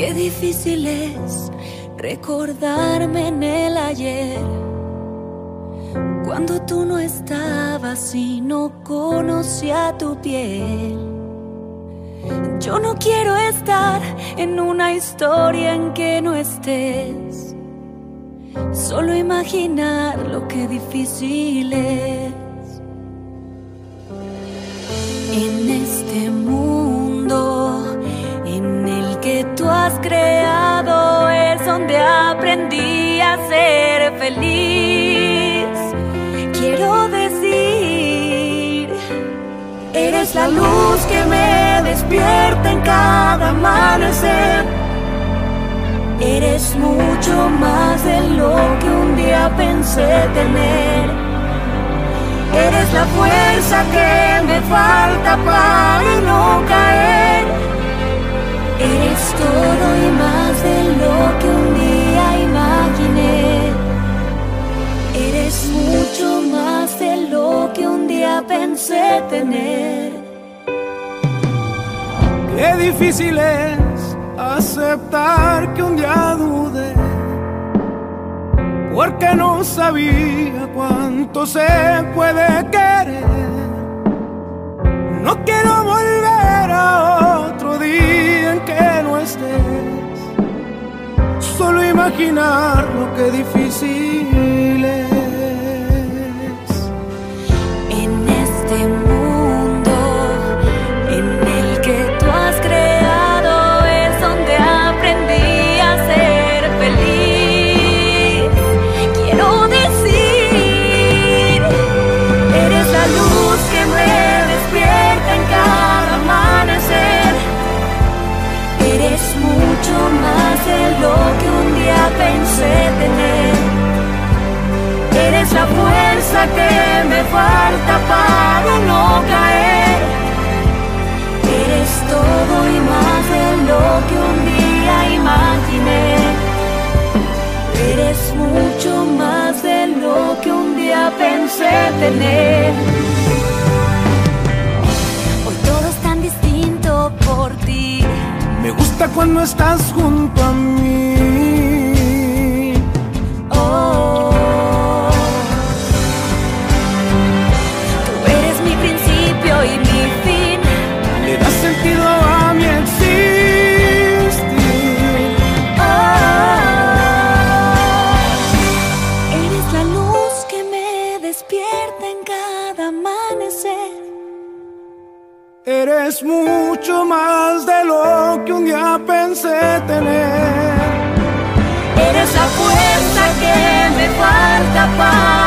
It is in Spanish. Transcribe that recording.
Qué difícil es recordarme en el ayer. Cuando tú no estabas y no conocía tu piel. Yo no quiero estar en una historia en que no estés. Solo imaginar lo que difícil es. En este mundo eres la luz que me despierta en cada amanecer. Eres mucho más de lo que un día pensé tener. Eres la fuerza que me falta para no caer. Eres todo pensé tener. Qué difícil es aceptar que un día dudé, porque no sabía cuánto se puede querer. No quiero volver a otro día en que no estés, solo imaginar lo que difícil es. Mucho más de lo que un día pensé tener. Cuando estás junto a mí. Eres mucho más de lo que un día pensé tener. Eres la fuerza que me falta para